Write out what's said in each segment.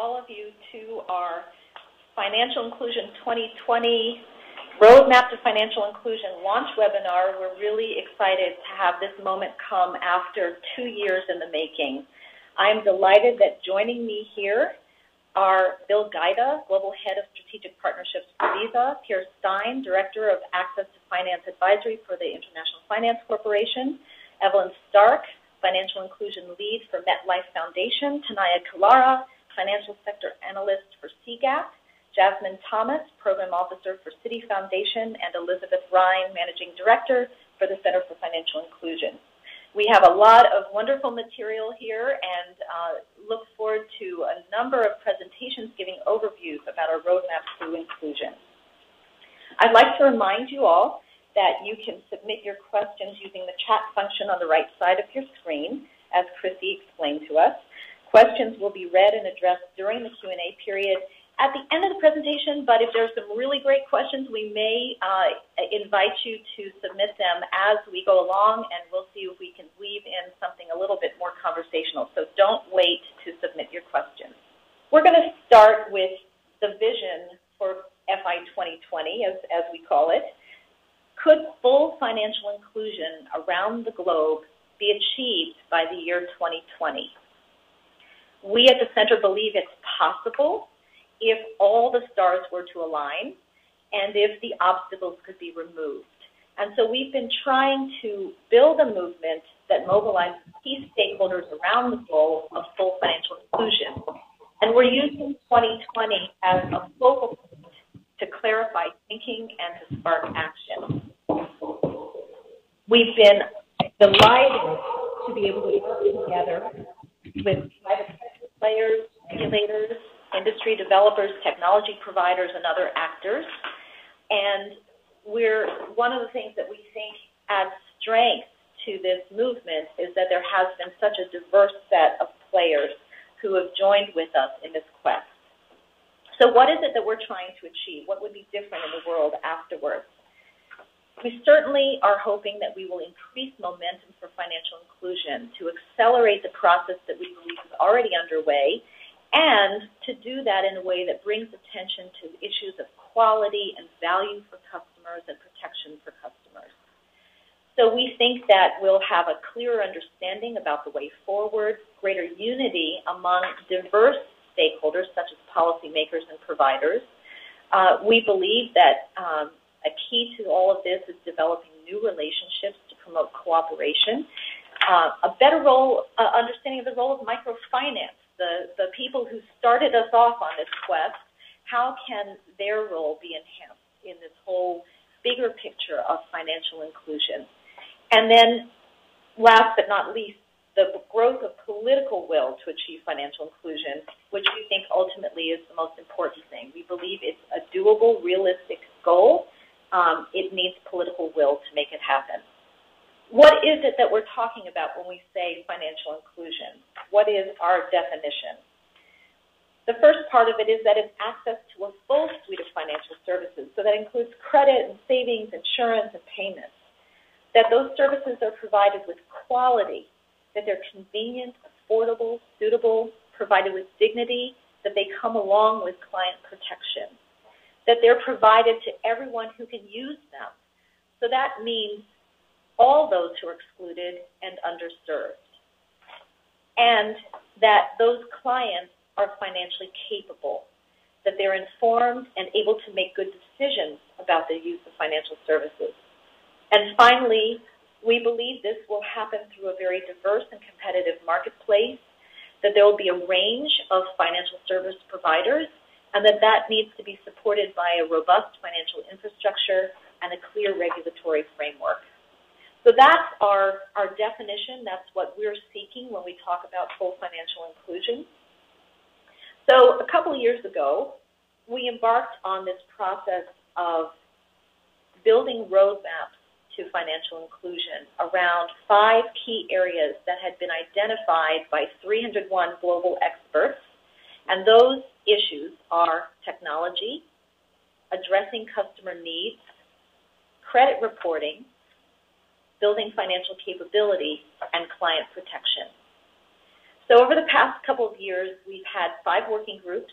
all of you to our Financial Inclusion 2020 Roadmap to Financial Inclusion launch webinar. We're really excited to have this moment come after two years in the making. I'm delighted that joining me here are Bill Gajda, Global Head of Strategic Partnerships for Visa, Peer Stein, Director of Access to Finance Advisory for the International Finance Corporation, Evelyn Stark, Financial Inclusion Lead for MetLife Foundation, Tanaya Kilara, Financial Sector Analyst for CGAP, Jasmine Thomas, Program Officer for Citi Foundation, and Elisabeth Rhyne, Managing Director for the Center for Financial Inclusion. We have a lot of wonderful material here and uh, look forward to a number of presentations giving overviews about our roadmap to inclusion. I'd like to remind you all that you can submit your questions using the chat function on the right side of your screen, as Chrissy explained to us. Questions will be read and addressed during the Q&A period at the end of the presentation, but if there are some really great questions, we may uh, invite you to submit them as we go along, and we'll see if we can weave in something a little bit more conversational. So don't wait to submit your questions. We're going to start with the vision for FI 2020, as, as we call it. Could full financial inclusion around the globe be achieved by the year 2020? We at the Center believe it's possible if all the stars were to align and if the obstacles could be removed. And so we've been trying to build a movement that mobilizes key stakeholders around the goal of full financial inclusion. And we're using 2020 as a focal point to clarify thinking and to spark action. We've been delighted to be able to work together with private players, regulators, industry developers, technology providers, and other actors. And we're one of the things that we think adds strength to this movement is that there has been such a diverse set of players who have joined with us in this quest. So what is it that we're trying to achieve? What would be different in the world afterwards? We certainly are hoping that we will increase momentum for financial inclusion to accelerate the process that we believe is already underway and to do that in a way that brings attention to issues of quality and value for customers and protection for customers. So we think that we'll have a clearer understanding about the way forward, greater unity among diverse stakeholders such as policymakers and providers. Uh, we believe that um, a key to all of this is developing new relationships to promote cooperation, uh, a better role, uh, understanding of the role of microfinance the, the people who started us off on this quest, how can their role be enhanced in this whole bigger picture of financial inclusion? And then, last but not least, the growth of political will to achieve financial inclusion, which we think ultimately is the most important thing. We believe it's a doable, realistic needs political will to make it happen. What is it that we're talking about when we say financial inclusion? What is our definition? The first part of it is that it's access to a full suite of financial services. So that includes credit and savings, insurance, and payments. That those services are provided with quality, that they're convenient, affordable, suitable, provided with dignity, that they come along with client protection, that they're provided to everyone who can use them. So that means all those who are excluded and underserved. And that those clients are financially capable, that they're informed and able to make good decisions about the use of financial services. And finally, we believe this will happen through a very diverse and competitive marketplace, that there will be a range of financial service providers, and that that needs to be supported by a robust financial infrastructure and a clear regulatory framework. So that's our, our definition. That's what we're seeking when we talk about full financial inclusion. So a couple of years ago, we embarked on this process of building roadmaps to financial inclusion around five key areas that had been identified by 301 global experts. And those issues are technology, addressing customer needs, credit reporting, building financial capability, and client protection. So over the past couple of years, we've had five working groups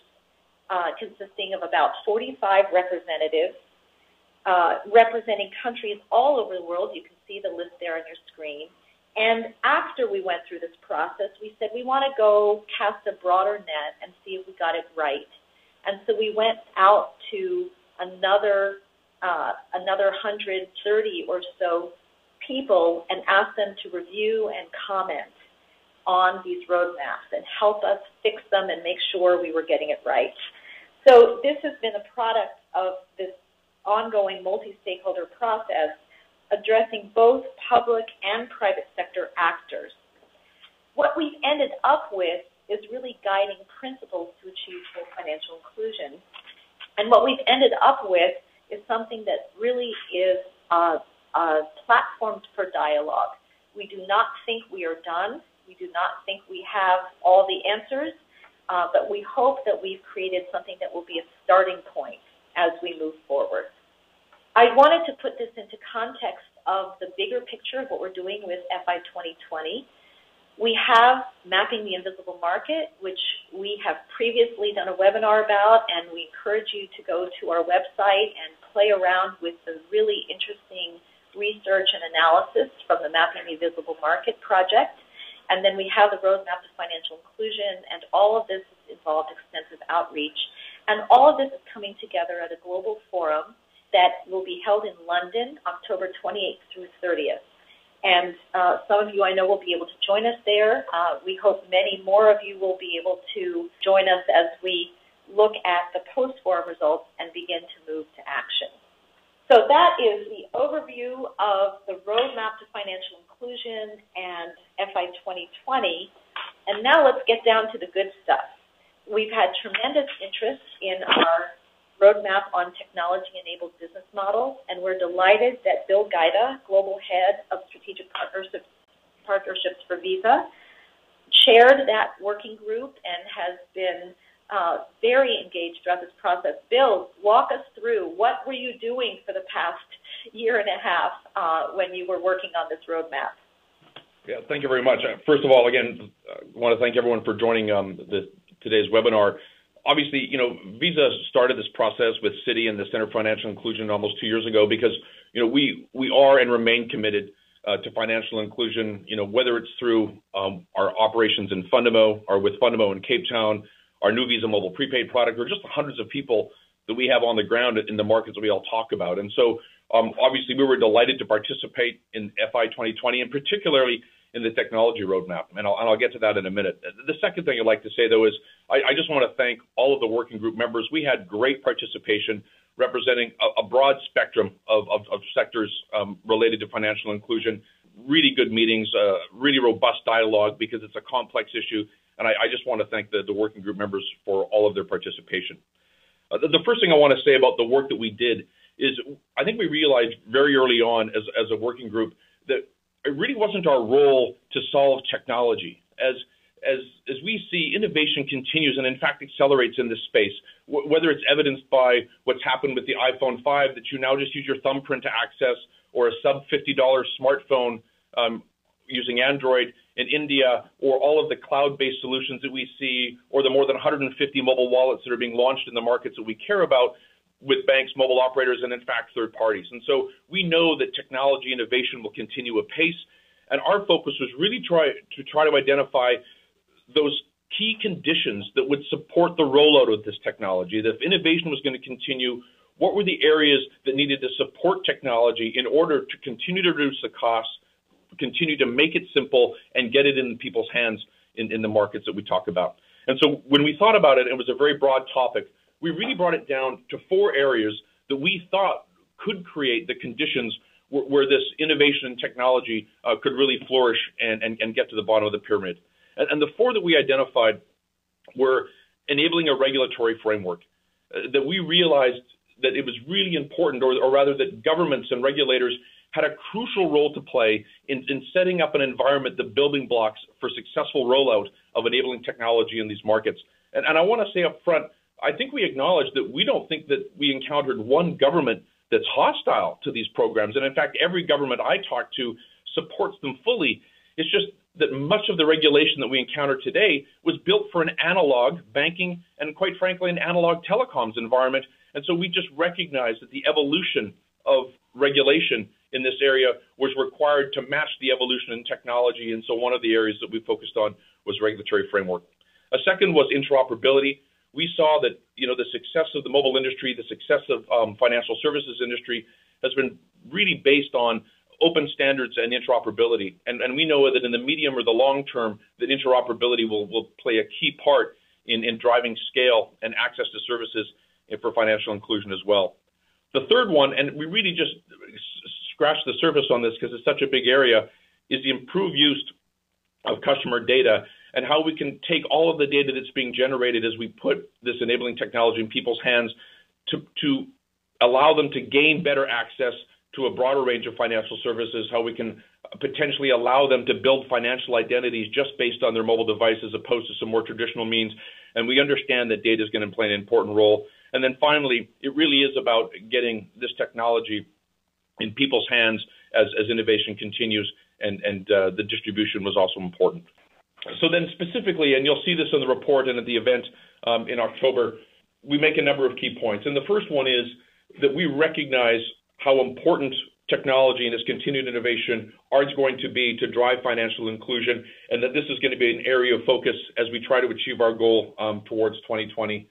uh, consisting of about 45 representatives uh, representing countries all over the world. You can see the list there on your screen. And after we went through this process, we said we want to go cast a broader net and see if we got it right. And so we went out to another uh, another 130 or so people and asked them to review and comment on these roadmaps and help us fix them and make sure we were getting it right. So this has been a product of this ongoing multi-stakeholder process addressing both public and private sector actors. What we've ended up with is really guiding principles to achieve full financial inclusion. And what we've ended up with is something that really is a, platform for dialogue. We do not think we are done. We do not think we have all the answers, uh, but we hope that we've created something that will be a starting point as we move forward. I wanted to put this into context of the bigger picture of what we're doing with FI 2020 we have Mapping the Invisible Market, which we have previously done a webinar about, and we encourage you to go to our website and play around with the really interesting research and analysis from the Mapping the Invisible Market project. And then we have the Roadmap to Financial Inclusion, and all of this involved extensive outreach. And all of this is coming together at a global forum that will be held in London, October 28th through 30th. And uh, some of you I know will be able to join us there. Uh, we hope many more of you will be able to join us as we look at the post-forum results and begin to move to action. So that is the overview of the Roadmap to Financial Inclusion and FI 2020. And now let's get down to the good stuff. We've had tremendous interest in our roadmap on technology-enabled business models, and we're delighted that Bill Gajda, Global Head of Strategic Partnerships, Partnerships for Visa, chaired that working group and has been uh, very engaged throughout this process. Bill, walk us through what were you doing for the past year and a half uh, when you were working on this roadmap? Yeah, thank you very much. Uh, first of all, again, I want to thank everyone for joining um, today's webinar obviously, you know, Visa started this process with Citi and the Center for Financial Inclusion almost two years ago because, you know, we we are and remain committed uh, to financial inclusion. You know, whether it's through um, our operations in Fundamo or with Fundamo in Cape Town, our new Visa Mobile prepaid product, or just the hundreds of people that we have on the ground in the markets that we all talk about. And so, um, obviously, we were delighted to participate in FI 2020, and particularly in the technology roadmap, and I'll, and I'll get to that in a minute. The second thing I'd like to say, though, is I, I just want to thank all of the working group members. We had great participation representing a, a broad spectrum of, of, of sectors um, related to financial inclusion. Really good meetings, uh, really robust dialogue because it's a complex issue, and I, I just want to thank the, the working group members for all of their participation. Uh, the, the first thing I want to say about the work that we did is I think we realized very early on as, as a working group that it really wasn't our role to solve technology. As as as we see, innovation continues and in fact accelerates in this space. W- whether it's evidenced by what's happened with the iPhone 5 that you now just use your thumbprint to access, or a sub $50 smartphone um, using Android in India, or all of the cloud-based solutions that we see, or the more than 150 mobile wallets that are being launched in the markets that we care about with banks, mobile operators, and in fact, third parties. And so we know that technology innovation will continue apace. And our focus was really try to try to identify those key conditions that would support the rollout of this technology. That if innovation was going to continue, what were the areas that needed to support technology in order to continue to reduce the costs, continue to make it simple, and get it in people's hands in, in the markets that we talk about. And so when we thought about it, it was a very broad topic we really brought it down to four areas that we thought could create the conditions where, where this innovation and technology uh, could really flourish and, and, and, get to the bottom of the pyramid. And, and, the four that we identified were enabling a regulatory framework uh, that we realized that it was really important, or, or, rather that governments and regulators had a crucial role to play in, in setting up an environment, the building blocks for successful rollout of enabling technology in these markets. And, and I want to say up front, I think we acknowledge that we don't think that we encountered one government that's hostile to these programs. And in fact, every government I talk to supports them fully. It's just that much of the regulation that we encounter today was built for an analog banking and, quite frankly, an analog telecoms environment. And so we just recognize that the evolution of regulation in this area was required to match the evolution in technology. And so one of the areas that we focused on was regulatory framework. A second was interoperability. We saw that you know the success of the mobile industry, the success of um, financial services industry, has been really based on open standards and interoperability. And, and we know that in the medium or the long term, that interoperability will, will play a key part in, in driving scale and access to services for financial inclusion as well. The third one, and we really just scratched the surface on this because it's such a big area, is the improved use of customer data and how we can take all of the data that's being generated as we put this enabling technology in people's hands to, to allow them to gain better access to a broader range of financial services, how we can potentially allow them to build financial identities just based on their mobile device as opposed to some more traditional means. And we understand that data is going to play an important role. And then finally, it really is about getting this technology in people's hands as, as innovation continues, and, and uh, the distribution was also important. So then specifically, and you'll see this in the report and at the event um, in October, we make a number of key points. And the first one is that we recognize how important technology and its continued innovation are going to be to drive financial inclusion, and that this is going to be an area of focus as we try to achieve our goal um, towards 2020.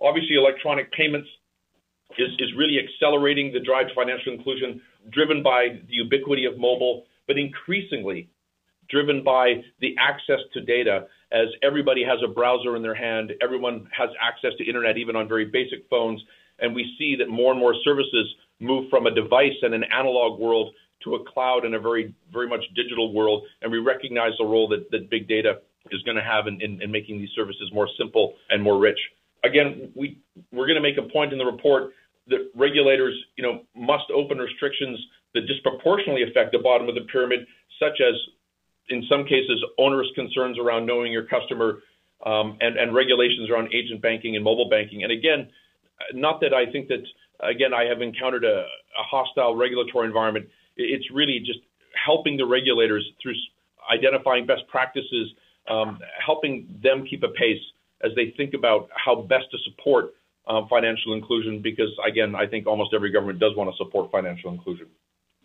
Obviously, electronic payments is, is really accelerating the drive to financial inclusion, driven by the ubiquity of mobile, but increasingly driven by the access to data as everybody has a browser in their hand, everyone has access to internet, even on very basic phones, and we see that more and more services move from a device and an analog world to a cloud and a very, very much digital world. And we recognize the role that, that big data is going to have in, in, in making these services more simple and more rich. Again, we, we're going to make a point in the report that regulators, you know, must open restrictions that disproportionately affect the bottom of the pyramid, such as, in some cases, onerous concerns around knowing your customer um, and, and regulations around agent banking and mobile banking. And again, not that I think that again, I have encountered a, a hostile regulatory environment. It's really just helping the regulators through identifying best practices, um, helping them keep a pace as they think about how best to support um, financial inclusion. Because again, I think almost every government does want to support financial inclusion.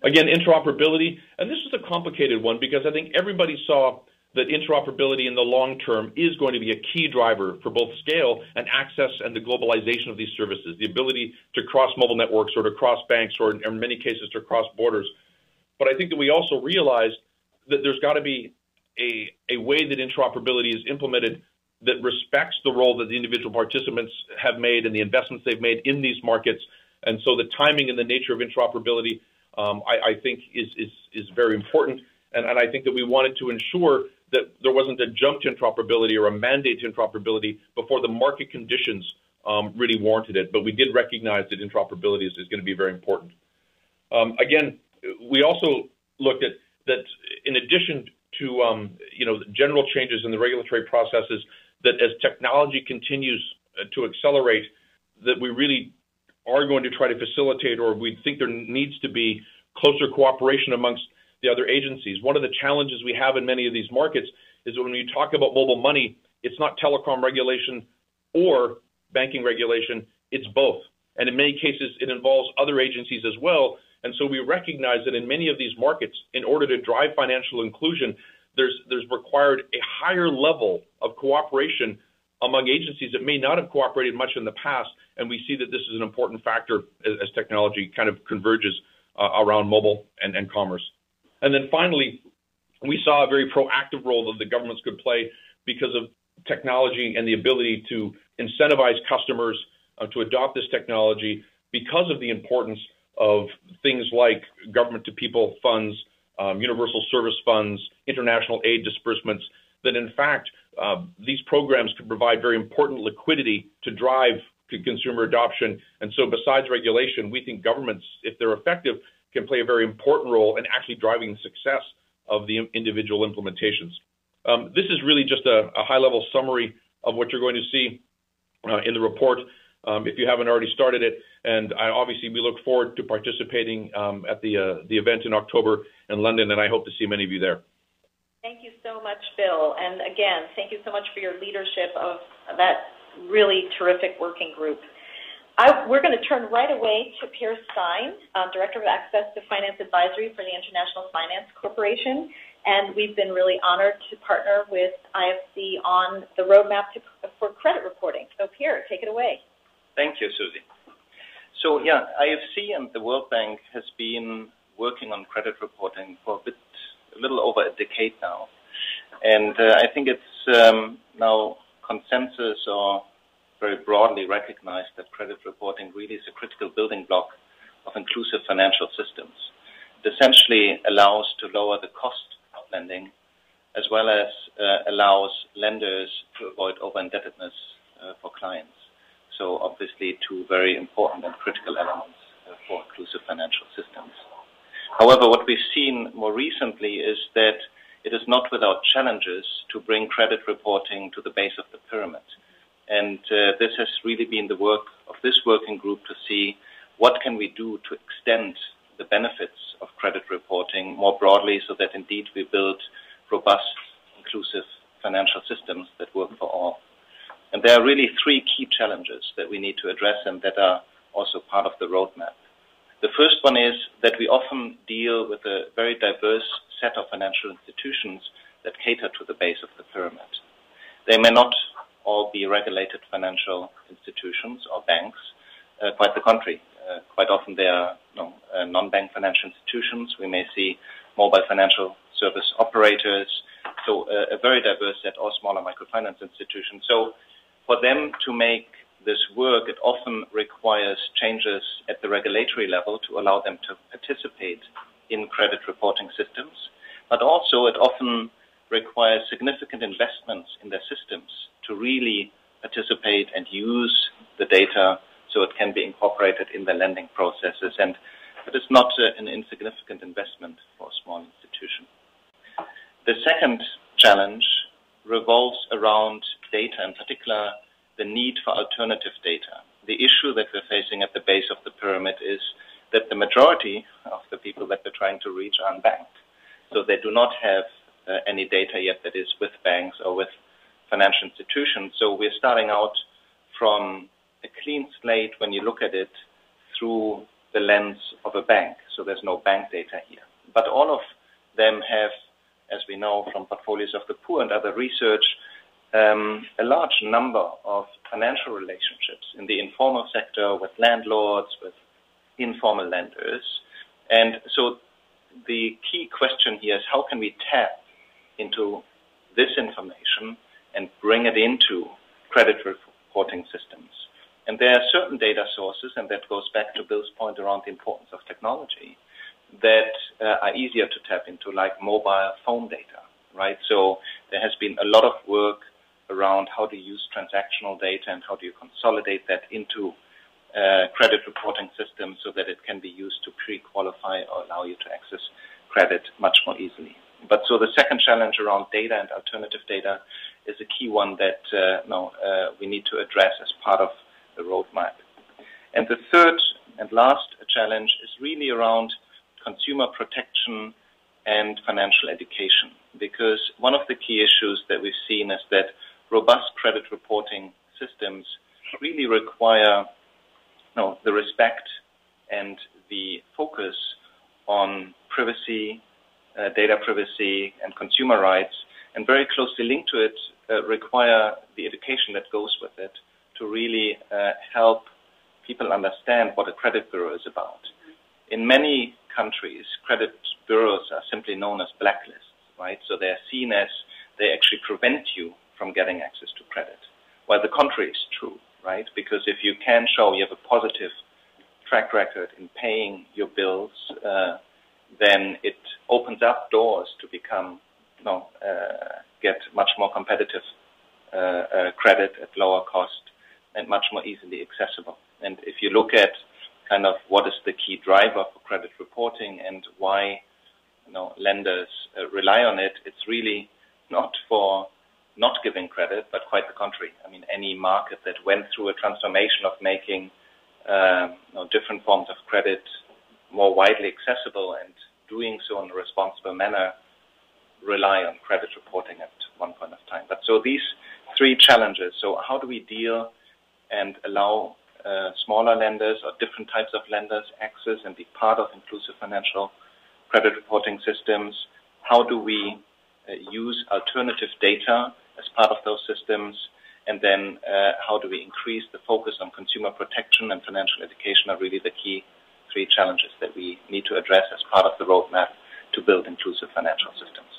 Again, interoperability, and this is a complicated one because I think everybody saw that interoperability in the long term is going to be a key driver for both scale and access and the globalization of these services, the ability to cross mobile networks or to cross banks or in many cases to cross borders. But I think that we also realize that there's got to be a, a way that interoperability is implemented that respects the role that the individual participants have made and the investments they've made in these markets. And so the timing and the nature of interoperability, I, I, think, is, very important. And, I think that we wanted to ensure that there wasn't a jump to interoperability or a mandate to interoperability before the market conditions um, really warranted it. But we did recognize that interoperability is, going to be very important. Um, again, we also looked at that in addition to um, you know general changes in the regulatory processes, that as technology continues uh, to accelerate, that we really are going to try to facilitate, or we think there needs to be closer cooperation amongst the other agencies. One of the challenges we have in many of these markets is when you talk about mobile money, it's not telecom regulation or banking regulation, it's both. And in many cases, it involves other agencies as well. And so we recognize that in many of these markets, in order to drive financial inclusion, there's, there's required a higher level of cooperation among agencies that may not have cooperated much in the past. And we see that this is an important factor as, as technology kind of converges uh, around mobile and, and commerce. And then finally, we saw a very proactive role that the governments could play because of technology and the ability to incentivize customers uh, to adopt this technology because of the importance of things like government to people funds, um, universal service funds, international aid disbursements, that in fact, uh, these programs could provide very important liquidity to drive consumer adoption. And so, besides regulation, we think governments, if they're effective, can play a very important role in actually driving the success of the individual implementations. Um, this is really just a, a, high-level summary of what you're going to see uh, in the report. Um, if you haven't already started it, and I, obviously we look forward to participating um, at the uh, the event in October in London, and I hope to see many of you there. Thank you so much, Bill. And again, thank you so much for your leadership of that really terrific working group. I, we're going to turn right away to Peer Stein, um, Director of Access to Finance Advisory for the International Finance Corporation. And we've been really honored to partner with IFC on the roadmap to, for credit reporting. So, Pierre, take it away. Thank you, Susy. So, yeah, IFC and the World Bank has been working on credit reporting for a bit a little over a decade now. And uh, I think it's um, now consensus or very broadly recognized that credit reporting really is a critical building block of inclusive financial systems. It essentially allows to lower the cost of lending as well as uh, allows lenders to avoid over-indebtedness uh, for clients. So obviously two very important and critical elements uh, for inclusive financial systems. However, what we've seen more recently is that it is not without challenges to bring credit reporting to the base of the pyramid. And uh, this has really been the work of this working group to see what can we do to extend the benefits of credit reporting more broadly so that indeed we build robust, inclusive financial systems that work for all. And there are really three key challenges that we need to address and that are also part of the roadmap. The first one is that we often deal with a very diverse set of financial institutions that cater to the base of the pyramid. They may not all be regulated financial institutions or banks, uh, quite the contrary. Uh, quite often they are you know, uh, non-bank financial institutions. We may see mobile financial service operators, so uh, a very diverse set, or smaller microfinance institutions. So for them to make this work, it often requires changes at the regulatory level to allow them to participate in credit reporting systems, but also it often requires significant investments in their systems to really participate and use the data so it can be incorporated in the lending processes. And it is not uh, an insignificant investment for a small institution. The second challenge revolves around data, in particular the need for alternative data. The issue that we're facing at the base of the pyramid is that the majority of the people that we're trying to reach are unbanked. So they do not have uh, any data yet that is with banks or with financial institutions. So we're starting out from a clean slate when you look at it through the lens of a bank. So there's no bank data here. But all of them have, as we know from portfolios of the poor and other research, a large number of financial relationships in the informal sector with landlords, with informal lenders. And so the key question here is how can we tap into this information and bring it into credit reporting systems? And there are certain data sources, and that goes back to Bill's point around the importance of technology, that uh, are easier to tap into, like mobile phone data, right? So there has been a lot of work around how to use transactional data and how do you consolidate that into uh, credit reporting systems so that it can be used to pre-qualify or allow you to access credit much more easily. But so the second challenge around data and alternative data is a key one that uh, no, uh, we need to address as part of the roadmap. And the third and last challenge is really around consumer protection and financial education. Because one of the key issues that we've seen is that robust credit reporting systems really require you know, the respect and the focus on privacy, uh, data privacy, and consumer rights, and very closely linked to it uh, require the education that goes with it to really uh, help people understand what a credit bureau is about. In many countries, credit bureaus are simply known as blacklists, right? So they're seen as they actually prevent you from getting access to credit. While the contrary is true, right? Because if you can show you have a positive track record in paying your bills, uh, then it opens up doors to become, you know, uh, get much more competitive uh, uh credit at lower cost and much more easily accessible. And if you look at kind of what is the key driver for credit reporting and why you know, lenders uh, rely on it, it's really not for not giving credit, but quite the contrary. I mean, any market that went through a transformation of making um, you know, different forms of credit more widely accessible and doing so in a responsible manner rely on credit reporting at one point of time. But so these three challenges. So how do we deal and allow uh, smaller lenders or different types of lenders access and be part of inclusive financial credit reporting systems? How do we uh, use alternative data as part of those systems? And then uh, how do we increase the focus on consumer protection and financial education are really the key three challenges that we need to address as part of the roadmap to build inclusive financial systems.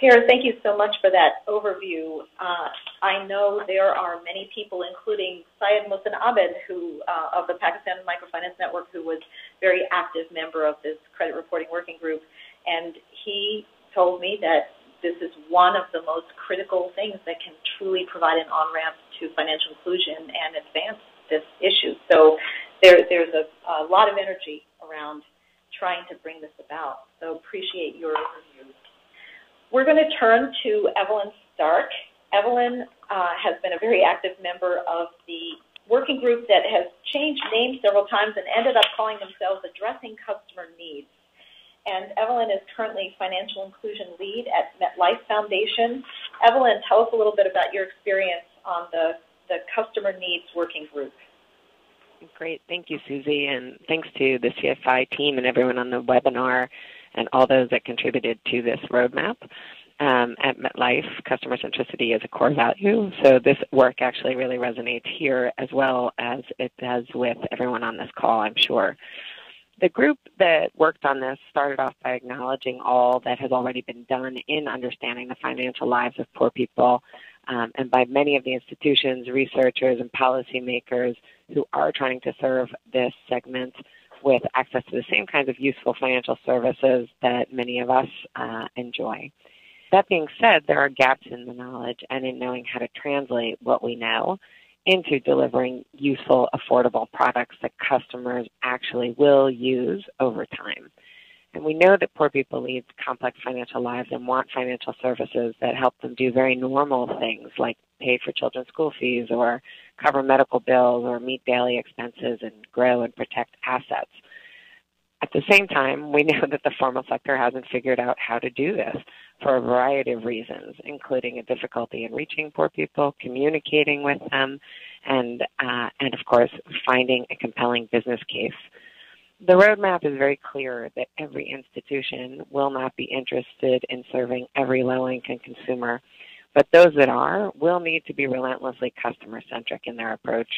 Peer, thank you so much for that overview. Uh, I know there are many people, including Syed Mohsin Ahmed, who uh, of the Pakistan Microfinance Network, who was very active member of this credit reporting working group, and he told me that this is one of the most critical things that can truly provide an on-ramp to financial inclusion and advance this issue. So there, there's a, a lot of energy around trying to bring this about. So appreciate your overview. We're going to turn to Evelyn Stark. Evelyn uh, has been a very active member of the working group that has changed names several times and ended up calling themselves Addressing Customer Needs. And Evelyn is currently Financial Inclusion Lead at MetLife Foundation. Evelyn, tell us a little bit about your experience on the, the Customer Needs Working Group. Great. Thank you, Susy, and thanks to the CFI team and everyone on the webinar and all those that contributed to this roadmap. Um, at MetLife, customer centricity is a core value, so this work actually really resonates here as well as it does with everyone on this call, I'm sure. The group that worked on this started off by acknowledging all that has already been done in understanding the financial lives of poor people um, and by many of the institutions, researchers, and policymakers who are trying to serve this segment with access to the same kinds of useful financial services that many of us uh, enjoy. That being said, there are gaps in the knowledge and in knowing how to translate what we know into delivering useful, affordable products that customers actually will use over time. And we know that poor people lead complex financial lives and want financial services that help them do very normal things like pay for children's school fees or cover medical bills or meet daily expenses and grow and protect assets. At the same time, we know that the formal sector hasn't figured out how to do this for a variety of reasons, including a difficulty in reaching poor people, communicating with them, and, uh, and of course, finding a compelling business case the roadmap is very clear that every institution will not be interested in serving every low income consumer, but those that are will need to be relentlessly customer centric in their approach.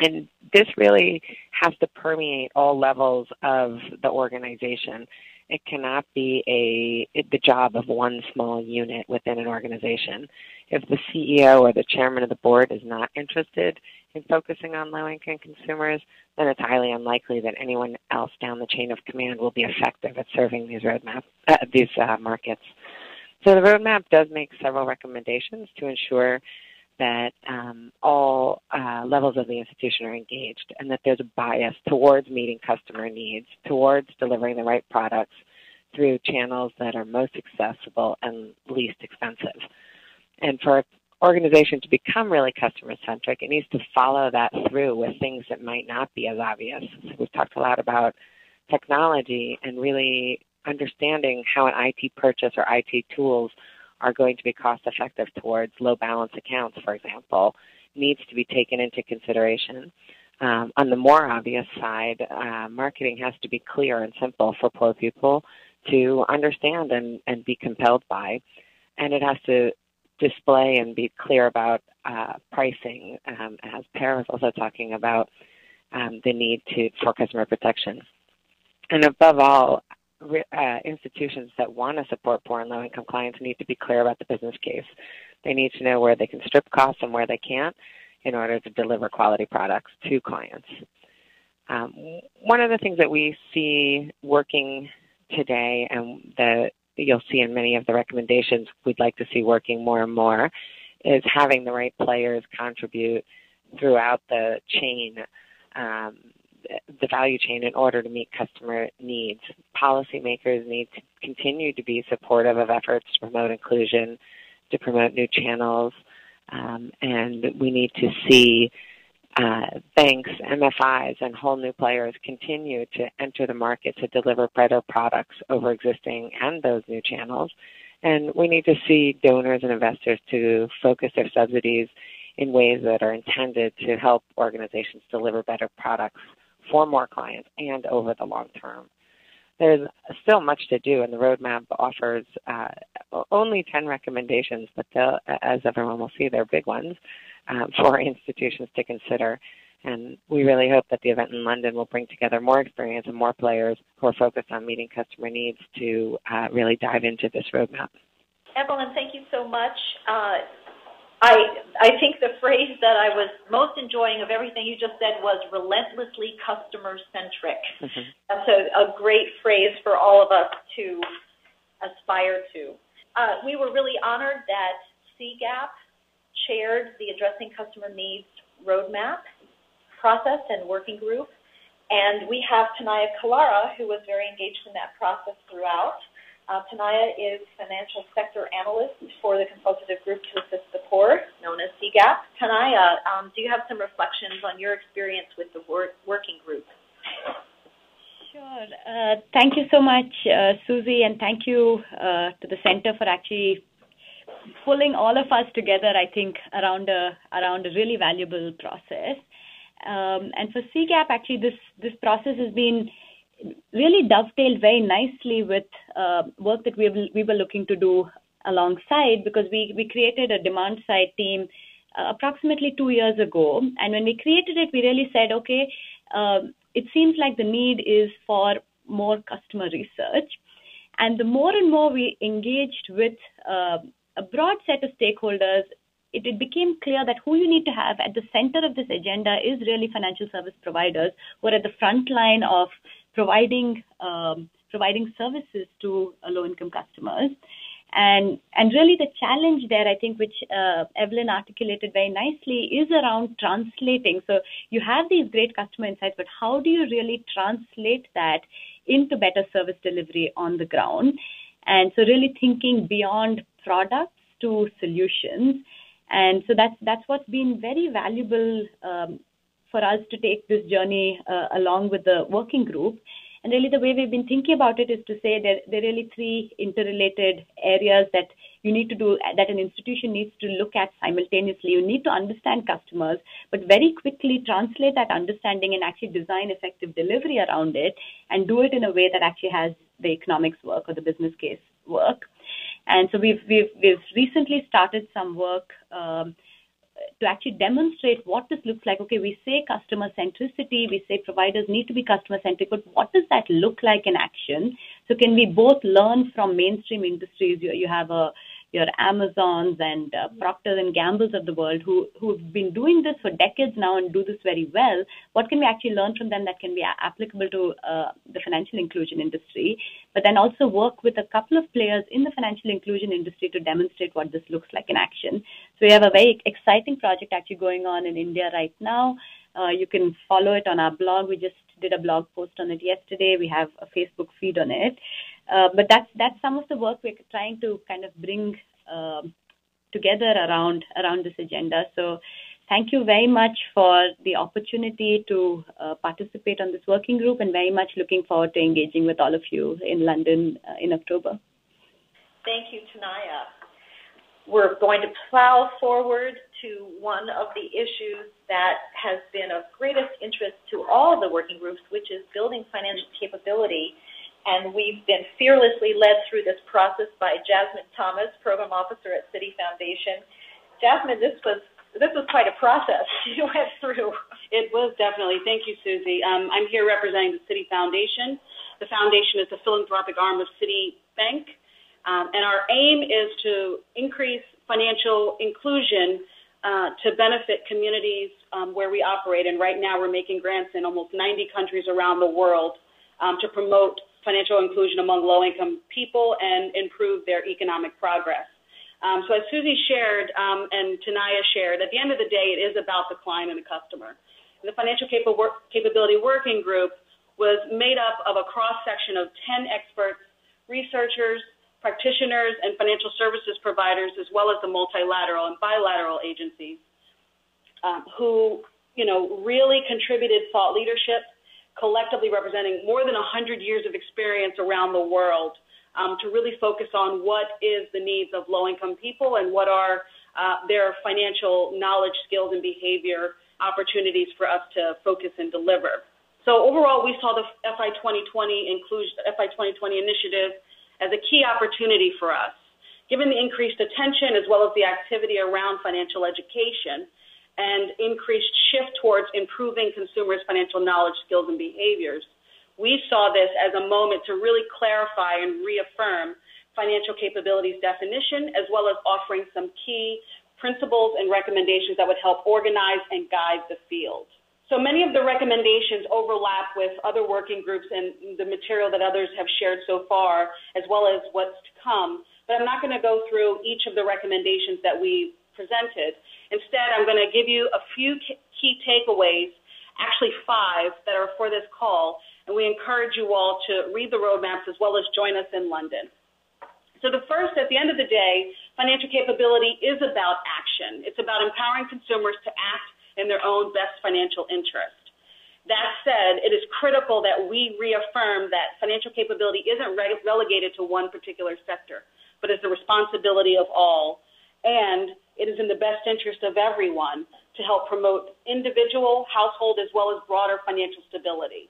And this really has to permeate all levels of the organization. It cannot be a the job of one small unit within an organization. If the CEO or the chairman of the board is not interested in focusing on low income consumers, then it's highly unlikely that anyone else down the chain of command will be effective at serving these roadmap uh, these uh, markets. So the roadmap does make several recommendations to ensure that um, all uh, levels of the institution are engaged and that there's a bias towards meeting customer needs, towards delivering the right products through channels that are most accessible and least expensive. And for an organization to become really customer centric, it needs to follow that through with things that might not be as obvious. So we've talked a lot about technology and really understanding how an IT purchase or IT tools are going to be cost effective towards low balance accounts, for example, needs to be taken into consideration. Um, on the more obvious side, uh, marketing has to be clear and simple for poor people to understand and, and be compelled by. And it has to display and be clear about uh, pricing, um, as Peer was also talking about um, the need to for customer protection. And above all, uh, institutions that want to support poor and low income clients need to be clear about the business case. They need to know where they can strip costs and where they can't in order to deliver quality products to clients. Um, one of the things that we see working today and that you'll see in many of the recommendations we'd like to see working more and more is having the right players contribute throughout the chain, um, the value chain, in order to meet customer needs. Policymakers need to continue to be supportive of efforts to promote inclusion, to promote new channels, um, and we need to see uh, banks, MFIs, and whole new players continue to enter the market to deliver better products over existing and those new channels. And we need to see donors and investors to focus their subsidies in ways that are intended to help organizations deliver better products for more clients and over the long term. There's still much to do, and the roadmap offers uh, only 10 recommendations, but as everyone will see, they're big ones um, for institutions to consider. And we really hope that the event in London will bring together more experience and more players who are focused on meeting customer needs to uh, really dive into this roadmap. Evelyn, thank you so much. Uh, I I think the phrase that I was most enjoying of everything you just said was relentlessly customer centric. Mm-hmm. That's a, a great phrase for all of us to aspire to. Uh, we were really honored that CGAP chaired the Addressing Customer Needs Roadmap process and working group. And we have Tanaya Kilara, who was very engaged in that process throughout. Uh, Tanaya is financial sector analyst for the consultative group to assist the poor, known as CGAP. Tanaya, um, do you have some reflections on your experience with the wor- working group? Sure. Uh, thank you so much, uh, Susy, and thank you uh, to the center for actually pulling all of us together, I think, around a around a really valuable process. Um, and for CGAP, actually, this this process has been really dovetailed very nicely with uh, work that we we were looking to do alongside because we we created a demand side team uh, approximately two years ago, and when we created it, we really said, okay, uh, it seems like the need is for more customer research, and the more and more we engaged with uh, a broad set of stakeholders, it, it, became clear that who you need to have at the center of this agenda is really financial service providers who are at the front line of providing um, providing services to uh, low income customers. And and really the challenge there, I think, which uh, Evelyn articulated very nicely, is around translating. So you have these great customer insights, but how do you really translate that into better service delivery on the ground? And so really thinking beyond products to solutions. And so that's that's what's been very valuable um, for us to take this journey uh, along with the working group. And really, the way we've been thinking about it is to say that there are really three interrelated areas that you need to do, that an institution needs to look at simultaneously. You need to understand customers, but very quickly translate that understanding and actually design effective delivery around it and do it in a way that actually has the economics work or the business case work. And so we've we've we've recently started some work um, to actually demonstrate what this looks like. Okay, we say customer centricity, we say providers need to be customer centric, but what does that look like in action? So can we both learn from mainstream industries? You, you have a your Amazons and uh, Procter and Gambles of the world who who've been doing this for decades now and do this very well. What can we actually learn from them that can be applicable to uh, the financial inclusion industry? But then also work with a couple of players in the financial inclusion industry to demonstrate what this looks like in action. So we have a very exciting project actually going on in India right now. Uh, you can follow it on our blog. We just did a blog post on it yesterday. We have a Facebook feed on it. Uh, but that's that's some of the work we're trying to kind of bring uh, together around around this agenda. So thank you very much for the opportunity to uh, participate on this working group and very much looking forward to engaging with all of you in London uh, in October. Thank you, Tanaya. We're going to plow forward to one of the issues that has been of greatest interest to all the working groups, which is building financial capability and we've been fearlessly led through this process by Jasmine Thomas, Program Officer at Citi Foundation. Jasmine, this was this was quite a process you went through. It was definitely. Thank you, Susy. Um, I'm here representing the Citi Foundation. The foundation is the philanthropic arm of Citibank, um, and our aim is to increase financial inclusion uh, to benefit communities um, where we operate. And right now, we're making grants in almost 90 countries around the world um, to promote financial inclusion among low-income people and improve their economic progress. Um, so as Susy shared um, and Tanaya shared, at the end of the day, it is about the client and the customer. And the Financial Capability Working Group was made up of a cross-section of 10 experts, researchers, practitioners, and financial services providers, as well as the multilateral and bilateral agencies um, who you know, really contributed thought leadership, collectively representing more than 100 years of experience around the world um, to really focus on what is the needs of low-income people and what are uh, their financial knowledge, skills, and behavior opportunities for us to focus and deliver. So overall, we saw the FI 2020 inclusion, FI 2020 initiative as a key opportunity for us, given the increased attention as well as the activity around financial education and increased shift towards improving consumers' financial knowledge, skills, and behaviors. We saw this as a moment to really clarify and reaffirm financial capabilities definition, as well as offering some key principles and recommendations that would help organize and guide the field. So many of the recommendations overlap with other working groups and the material that others have shared so far, as well as what's to come. But I'm not going to go through each of the recommendations that we presented. Instead, I'm going to give you a few key takeaways, actually five, that are for this call, and we encourage you all to read the roadmaps as well as join us in London. So the first, at the end of the day, financial capability is about action. It's about empowering consumers to act in their own best financial interest. That said, it is critical that we reaffirm that financial capability isn't relegated to one particular sector, but is the responsibility of all, and it is in the best interest of everyone to help promote individual, household, as well as broader financial stability.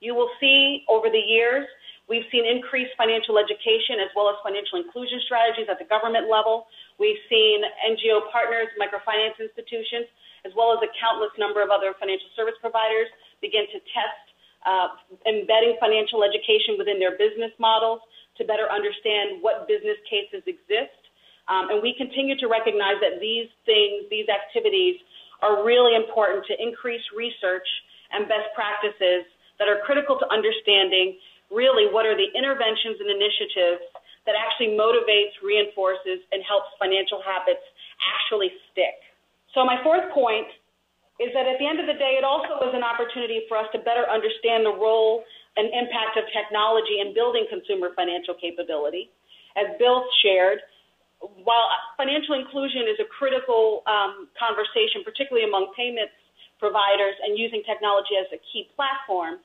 You will see over the years, we've seen increased financial education as well as financial inclusion strategies at the government level, We've seen NGO partners, microfinance institutions, as well as a countless number of other financial service providers begin to test uh, embedding financial education within their business models to better understand what business cases exist. Um, and we continue to recognize that these things, these activities, are really important to increase research and best practices that are critical to understanding really what are the interventions and initiatives that actually motivates, reinforces, and helps financial habits actually stick. So, my fourth point is that at the end of the day, it also is an opportunity for us to better understand the role and impact of technology in building consumer financial capability. As Bill shared, while financial inclusion is a critical um, conversation, particularly among payments providers and using technology as a key platform,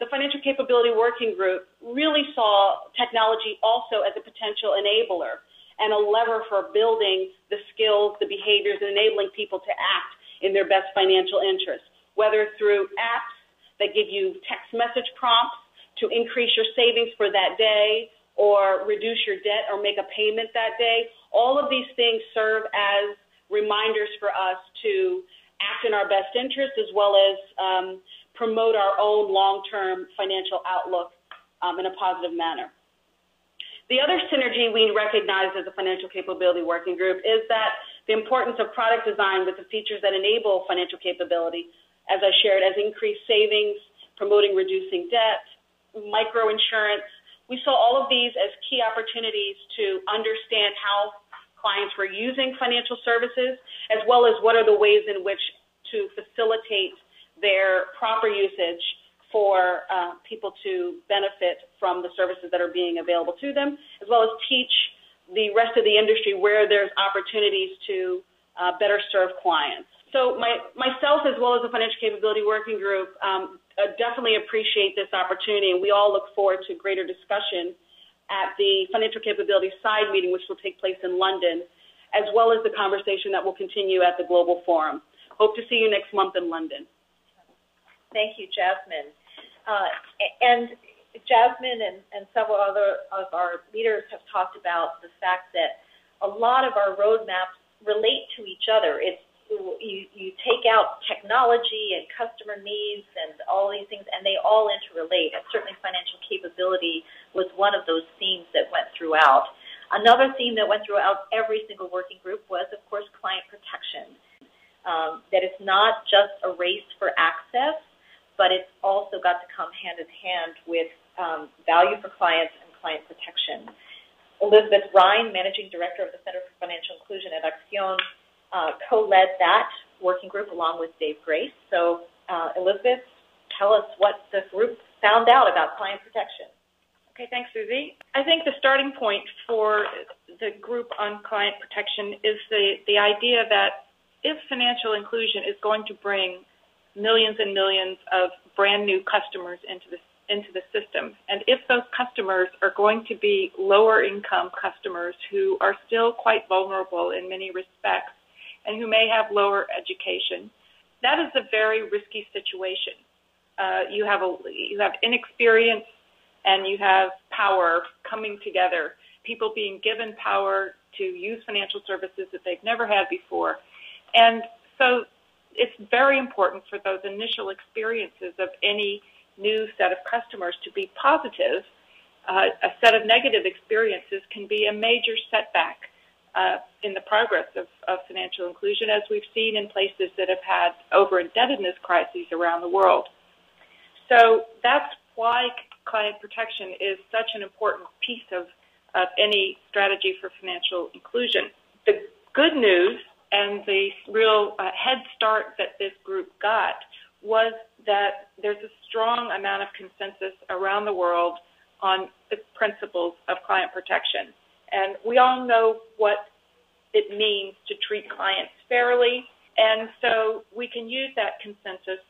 the Financial Capability Working Group really saw technology also as a potential enabler and a lever for building the skills, the behaviors, and enabling people to act in their best financial interests, whether through apps that give you text message prompts to increase your savings for that day or reduce your debt or make a payment that day. All of these things serve as reminders for us to act in our best interest as well as um, promote our own long-term financial outlook um, in a positive manner. The other synergy we recognize as a financial capability working group is that the importance of product design with the features that enable financial capability, as I shared, as increased savings, promoting reducing debt, microinsurance. We saw all of these as key opportunities to understand how clients were using financial services, as well as what are the ways in which to facilitate their proper usage for uh, people to benefit from the services that are being available to them, as well as teach the rest of the industry where there's opportunities to uh, better serve clients. So my, myself, as well as the Financial Capability Working Group, um, uh, definitely appreciate this opportunity, and we all look forward to greater discussion at the Financial Capability Side meeting, which will take place in London, as well as the conversation that will continue at the Global Forum. Hope to see you next month in London. Thank you, Jasmine. Uh, and Jasmine and, and several other of our leaders have talked about the fact that a lot of our roadmaps relate to each other. It's you, you take out technology and customer needs and all these things, and they all interrelate. And certainly, financial capability was one of those themes that went throughout. Another theme that went throughout every single working group was, of course, client protection. Um, that it's not just a race for access, but it's also got to come hand in hand with um, value for clients and client protection. Elisabeth Rhyne, Managing Director of the Center for Financial Inclusion at Accion, uh, co-led that working group along with Dave Grace. So, uh, Elizabeth, tell us what the group found out about client protection. Okay, thanks, Susy. I think the starting point for the group on client protection is the, the idea that if financial inclusion is going to bring millions and millions of brand new customers into the into the system, and if those customers are going to be lower income customers who are still quite vulnerable in many respects, and who may have lower education, that is a very risky situation. Uh, you have a you have inexperience and you have power coming together. People being given power to use financial services that they've never had before, and so it's very important for those initial experiences of any new set of customers to be positive. Uh, a set of negative experiences can be a major setback uh, in the progress of, of financial inclusion, as we've seen in places that have had over indebtedness crises around the world. So that's why client protection is such an important piece of, of any strategy for financial inclusion. The good news and the real uh, head start that this group got was that there's a strong amount of consensus around the world on the principles of client protection. And we all know what it means to treat clients fairly. And so we can use that consensus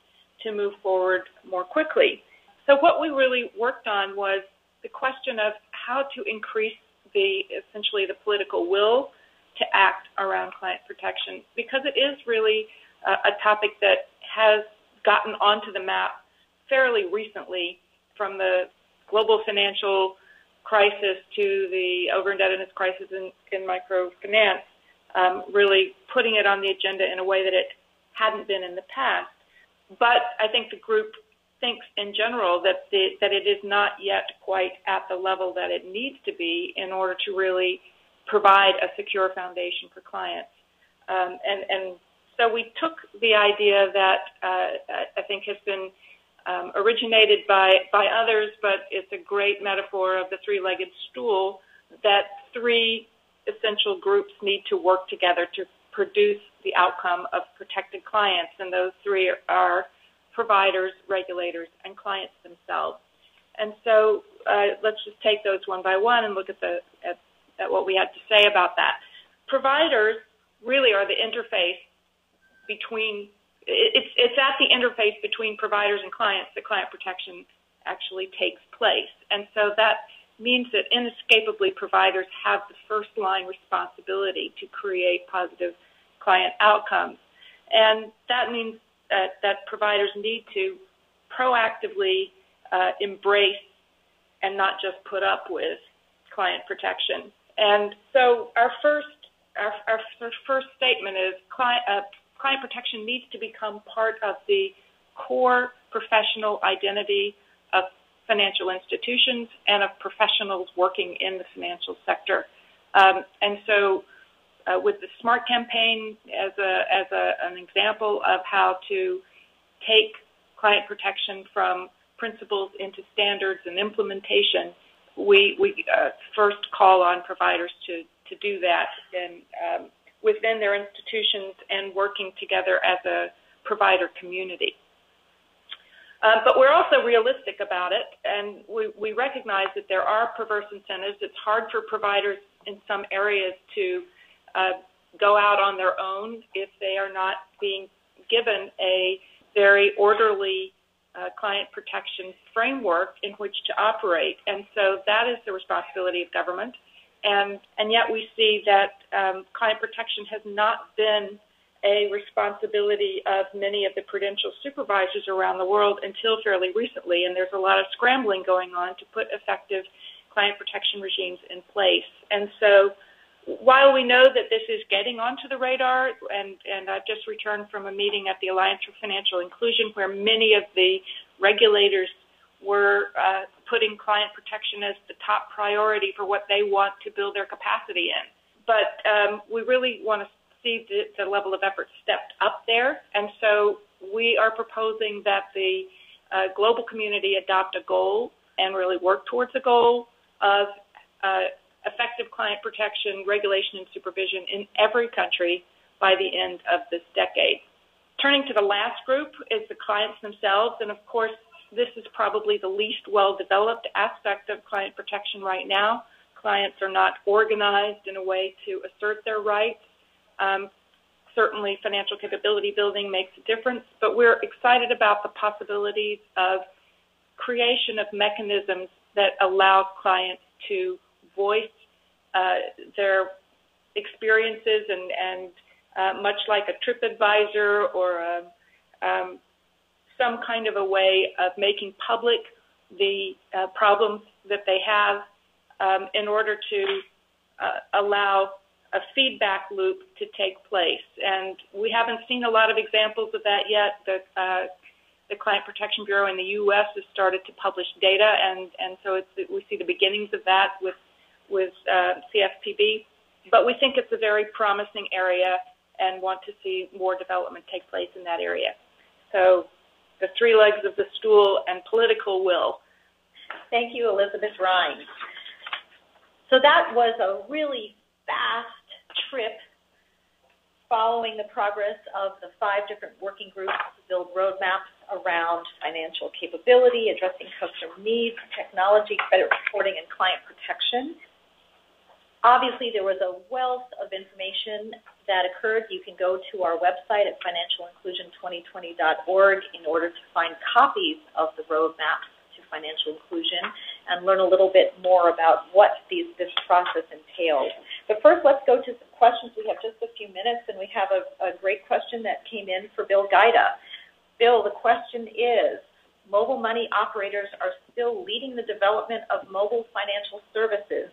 to move forward more quickly. So what we really worked on was the question of how to increase the essentially the political will to act around client protection because it is really a, a topic that has gotten onto the map fairly recently from the global financial crisis to the over-indebtedness crisis in, in microfinance, um, really putting it on the agenda in a way that it hadn't been in the past. But I think the group thinks in general that the, that it is not yet quite at the level that it needs to be in order to really provide a secure foundation for clients. Um, and, and so we took the idea that uh, I think has been um, originated by, by others, but it's a great metaphor of the three-legged stool that three essential groups need to work together to produce the outcome of protected clients, and those three are providers, regulators, and clients themselves. And so uh, let's just take those one by one and look at the at, at what we had to say about that. Providers really are the interface between it's it's at the interface between providers and clients that client protection actually takes place. And so that means that inescapably providers have the first line responsibility to create positive client outcomes. And that means that, that providers need to proactively uh, embrace and not just put up with client protection. And so our first our, our first statement is client, uh, client protection needs to become part of the core professional identity of financial institutions and of professionals working in the financial sector. Um, and so, uh, with the SMART campaign as a as a, an example of how to take client protection from principles into standards and implementation, we we uh, first call on providers to to do that and um, within their institutions and working together as a provider community. Uh, but we're also realistic about it, and we, we recognize that there are perverse incentives. It's hard for providers in some areas to uh, go out on their own if they are not being given a very orderly uh, client protection framework in which to operate. And so that is the responsibility of government. And, and yet we see that um, client protection has not been a responsibility of many of the prudential supervisors around the world until fairly recently. And there's a lot of scrambling going on to put effective client protection regimes in place. And so while we know that this is getting onto the radar, and, and I've just returned from a meeting at the Alliance for Financial Inclusion where many of the regulators were uh, putting client protection as the top priority for what they want to build their capacity in. But um, we really want to see the, the, level of effort stepped up there, and so we are proposing that the uh, global community adopt a goal and really work towards a goal of uh, effective client protection, regulation, and supervision in every country by the end of this decade. Turning to the last group is the clients themselves, and of course, this is probably the least well developed aspect of client protection right now. Clients are not organized in a way to assert their rights. Um, certainly financial capability building makes a difference, but we're excited about the possibilities of creation of mechanisms that allow clients to voice uh, their experiences and, and uh, much like a TripAdvisor or a, um, some kind of a way of making public the uh, problems that they have um, in order to allow a feedback loop to take place. And we haven't seen a lot of examples of that yet. The, uh, the Client Protection Bureau in the U.S. has started to publish data, and, and so it's, we see the beginnings of that with, with uh, CFPB. But we think it's a very promising area and want to see more development take place in that area. So the three legs of the stool and political will. Thank you, Elisabeth Rhyne. So that was a really fast trip following the progress of the five different working groups to build roadmaps around financial capability, addressing customer needs, technology, credit reporting, and client protection. Obviously, there was a wealth of information that occurred. You can go to our website at financialinclusion2020.org in order to find copies of the roadmaps to financial inclusion and learn a little bit more about what these, this process entails. But first, let's go to some questions. We have just a few minutes, and we have a, a great question that came in for Bill Gajda. Bill, the question is, mobile money operators are still leading the development of mobile financial services.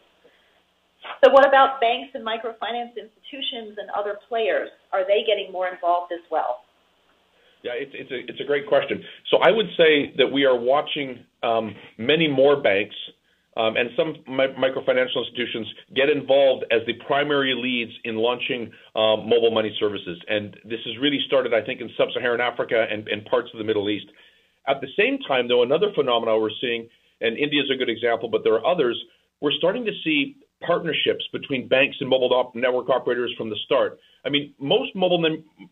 So what about banks and microfinance institutions and other players? Are they getting more involved as well? Yeah, it's, it's, a, it's a great question. So I would say that we are watching um, many more banks um, and some mi- microfinancial institutions get involved as the primary leads in launching um, mobile money services. And this has really started, I think, in sub-Saharan Africa and, and parts of the Middle East. At the same time, though, another phenomenon we're seeing, and India is a good example, but there are others, we're starting to see partnerships between banks and mobile network operators from the start. I mean, most mobile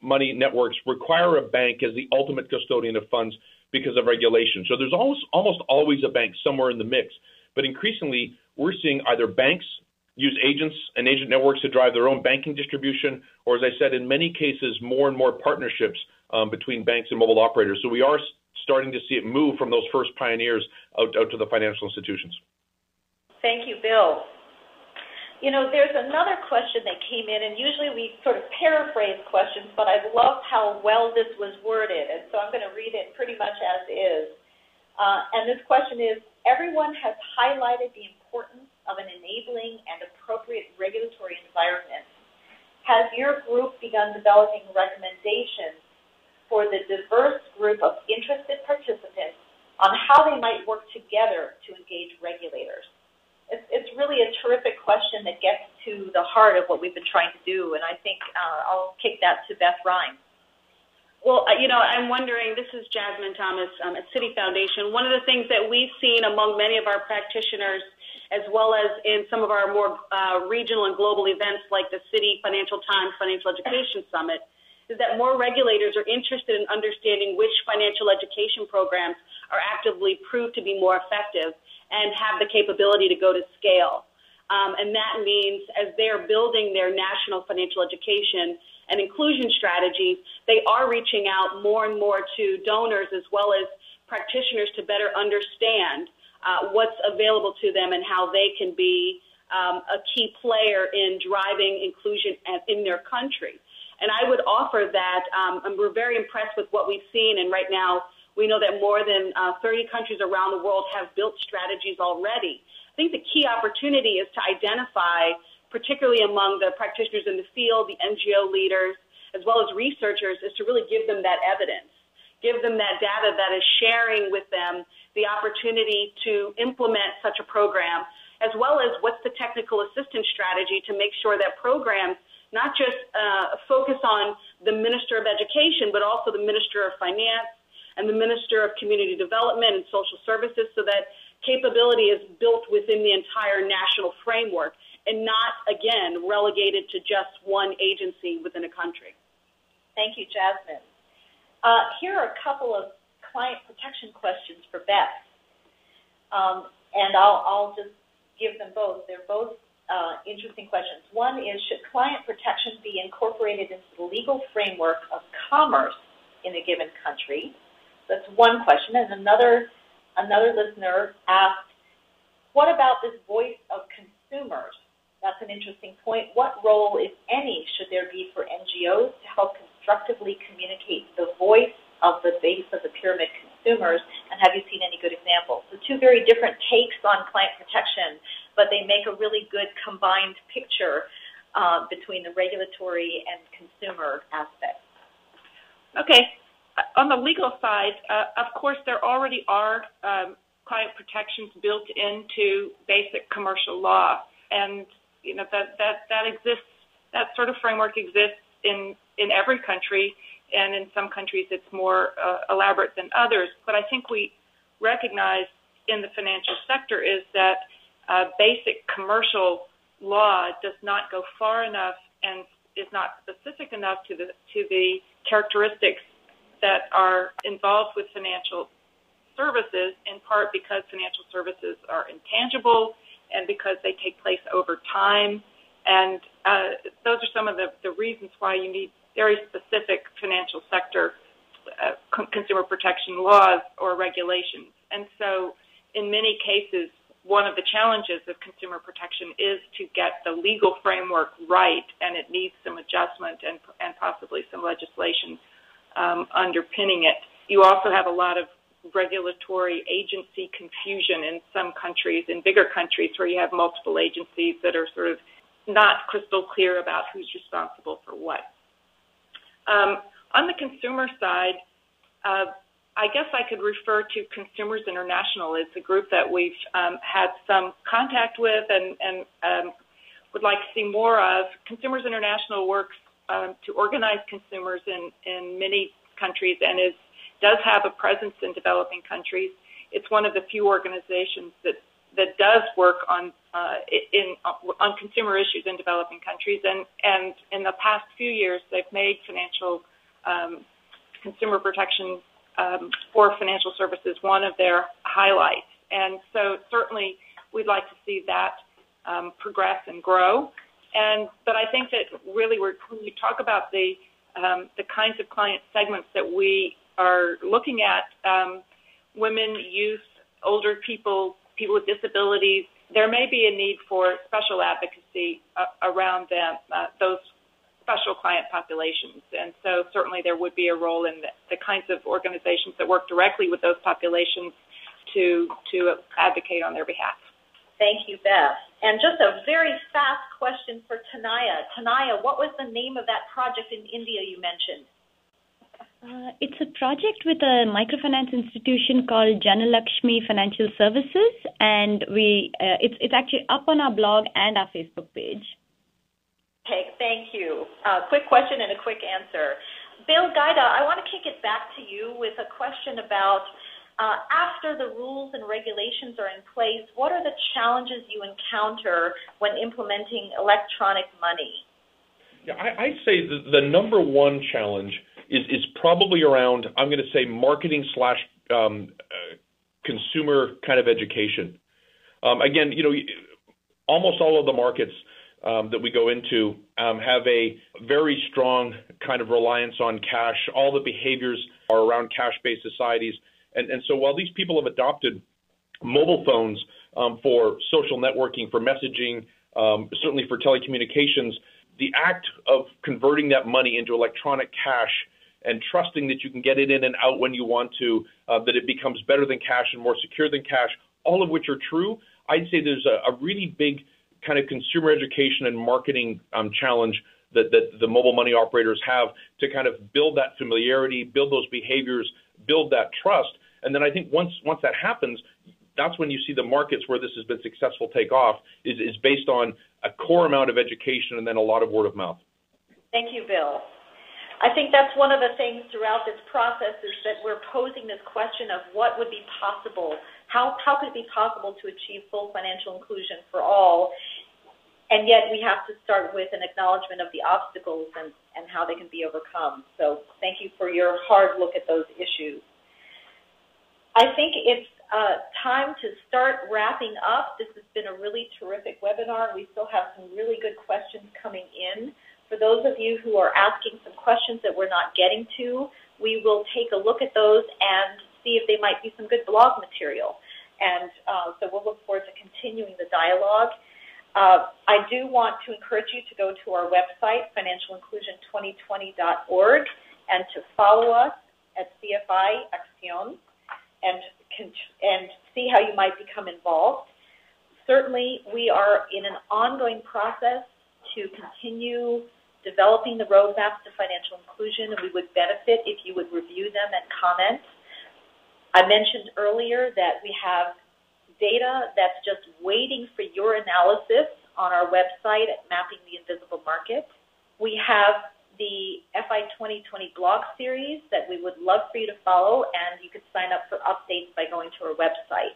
money networks require a bank as the ultimate custodian of funds because of regulation. So there's almost almost always a bank somewhere in the mix. But increasingly, we're seeing either banks use agents and agent networks to drive their own banking distribution, or as I said, in many cases, more and more partnerships um, between banks and mobile operators. So we are starting to see it move from those first pioneers out, out to the financial institutions. Thank you, Bill. You know, there's another question that came in, and usually we sort of paraphrase questions, but I love how well this was worded, and so I'm going to read it pretty much as is. Uh, and this question is Everyone has highlighted the importance of an enabling and appropriate regulatory environment. Has your group begun developing recommendations for the diverse group of interested participants on how they might work together to engage regulators? It's, it's really a terrific question that gets to the heart of what we've been trying to do, and I think uh, I'll kick that to Beth Rhyne. Well, uh, you know, I'm wondering, this is Jasmine Thomas um, at Citi Foundation. One of the things that we've seen among many of our practitioners, as well as in some of our more uh, regional and global events like the Citi Financial Times Financial Education Summit, is that more regulators are interested in understanding which financial education programs are actively proved to be more effective and have the capability to go to scale. Um, and that means as they're building their national financial education and inclusion strategies, they are reaching out more and more to donors as well as practitioners to better understand uh, what's available to them and how they can be um, a key player in driving inclusion in their country. And I would offer that, um, and we're very impressed with what we've seen, and right now we know that more than uh, 30 countries around the world have built strategies already. I think the key opportunity is to identify, particularly among the practitioners in the field, the NGO leaders, as well as researchers, is to really give them that evidence, give them that data that is sharing with them the opportunity to implement such a program, as well as what's the technical assistance strategy to make sure that programs not just uh, focus on the Minister of Education, but also the Minister of Finance, and the Minister of Community Development and Social Services so that capability is built within the entire national framework and not, again, relegated to just one agency within a country. Thank you, Jasmine. Uh, here are a couple of client protection questions for Beth. Um, and I'll, I'll, just give them both. They're both uh, interesting questions. One is Should client protection be incorporated into the legal framework of commerce in a given country? That's one question. And another, another listener asked, What about this voice of consumers? That's an interesting point. What role, if any, should there be for NGOs to help constructively communicate the voice of the base of the pyramid consumers? And have you seen any good examples? So, two very different takes on client protection but they make a really good combined picture uh, between the regulatory and consumer aspects. Okay. On the legal side, uh, of course, there already are um, client protections built into basic commercial law, and you know that that that exists. That sort of framework exists in in every country, and in some countries it's more uh, elaborate than others. But I think we recognize in the financial sector is that uh, basic commercial law does not go far enough and is not specific enough to the to the characteristics that are involved with financial services, in part because financial services are intangible and because they take place over time. And uh, those are some of the, the reasons why you need very specific financial sector uh, consumer protection laws or regulations. And so, in many cases, one of the challenges of consumer protection is to get the legal framework right, and it needs some adjustment and, and possibly some legislation um, underpinning it. You also have a lot of regulatory agency confusion in some countries, in bigger countries where you have multiple agencies that are sort of not crystal clear about who's responsible for what. Um, on the consumer side, uh, I guess I could refer to Consumers International. It's a group that we've um, had some contact with and, and um, would like to see more of. Consumers International works um, to organize consumers in, in many countries and is does have a presence in developing countries. It's one of the few organizations that that does work on uh, in on consumer issues in developing countries. And and in the past few years, they've made financial um, consumer protection um, for financial services one of their highlights. And so certainly we'd like to see that um, progress and grow. And but I think that really when we talk about the um, the kinds of client segments that we are looking at, um, women, youth, older people, people with disabilities, there may be a need for special advocacy uh, around them, uh, those special client populations. And so certainly there would be a role in the, the kinds of organizations that work directly with those populations to, to advocate on their behalf. Thank you, Beth. And just a very fast question for Tanaya. Tanaya, what was the name of that project in India you mentioned? Uh, it's a project with a microfinance institution called Janalakshmi Financial Services, and we uh, it's it's actually up on our blog and our Facebook page. Okay, thank you. Uh, quick question and a quick answer. Bill Gajda, I want to kick it back to you with a question about uh, after the rules and regulations are in place, what are the challenges you encounter when implementing electronic money? Yeah, I, I'd say the, the number one challenge is, is probably around, I'm going to say, marketing slash um, uh, consumer kind of education. Um, again, you know, almost all of the markets – um, that we go into um, have a very strong kind of reliance on cash. All the behaviors are around cash-based societies, and, and so while these people have adopted mobile phones um, for social networking, for messaging, um, certainly for telecommunications, the act of converting that money into electronic cash and trusting that you can get it in and out when you want to, uh, that it becomes better than cash and more secure than cash, all of which are true. I'd say there's a, a really big kind of consumer education and marketing um, challenge that, that the mobile money operators have to kind of build that familiarity, build those behaviors, build that trust. And then I think once once that happens, that's when you see the markets where this has been successful take off is, is based on a core amount of education and then a lot of word of mouth. Thank you, Bill. I think that's one of the things throughout this process is that we're posing this question of what would be possible how, how could it be possible to achieve full financial inclusion for all? And yet we have to start with an acknowledgement of the obstacles and, and how they can be overcome. So thank you for your hard look at those issues. I think it's uh, time to start wrapping up. This has been a really terrific webinar. We still have some really good questions coming in. For those of you who are asking some questions that we're not getting to, we will take a look at those and see if they might be some good blog material. And uh, so we'll look forward to continuing the dialogue. Uh, I do want to encourage you to go to our website, financialinclusion2020.org, and to follow us at CFI Acción and and see how you might become involved. Certainly, we are in an ongoing process to continue developing the roadmaps to financial inclusion, and we would benefit if you would review them and comment. I mentioned earlier that we have data that's just waiting for your analysis on our website at Mapping the Invisible Market. We have the FI 2020 blog series that we would love for you to follow, and you could sign up for updates by going to our website.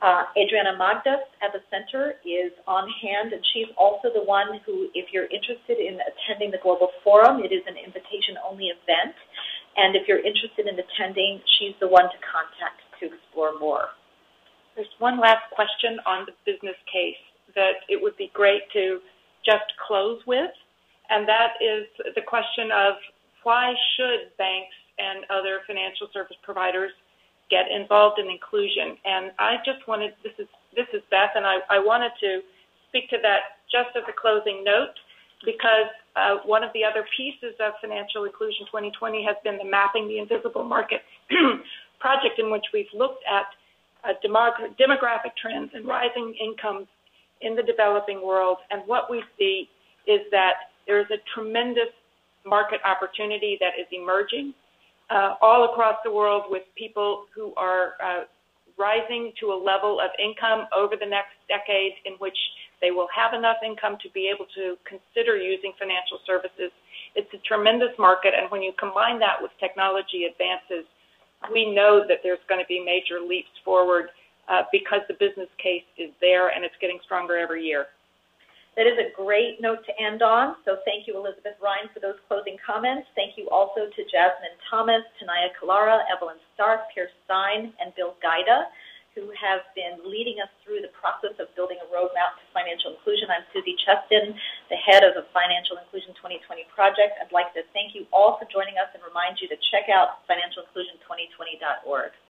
Uh, Adriana Magdas at the center is on hand, and she's also the one who, if you're interested in attending the Global Forum, it is an invitation-only event, and if you're interested in attending, she's the one to contact to explore more. There's one last question on the business case that it would be great to just close with and that is the question of why should banks and other financial service providers get involved in inclusion? And I just wanted this is this is Beth, and I, I wanted to speak to that just as a closing note because uh, one of the other pieces of Financial Inclusion 2020 has been the Mapping the Invisible Market project, in which we've looked at uh, demographic trends and rising incomes in the developing world. And what we see is that there is a tremendous market opportunity that is emerging uh, all across the world with people who are uh, rising to a level of income over the next decade in which they will have enough income to be able to consider using financial services. It's a tremendous market, and when you combine that with technology advances, we know that there's going to be major leaps forward uh, because the business case is there and it's getting stronger every year. That is a great note to end on. So thank you, Elisabeth Rhyne, for those closing comments. Thank you also to Jasmine Thomas, Tanaya Kilara, Evelyn Stark, Peer Stein, and Bill Gajda, who have been leading us through the process of building a roadmap to financial inclusion. I'm Susy Cheston, the head of the Financial Inclusion 2020 project. I'd like to thank you all for joining us and remind you to check out financialinclusion2020.org.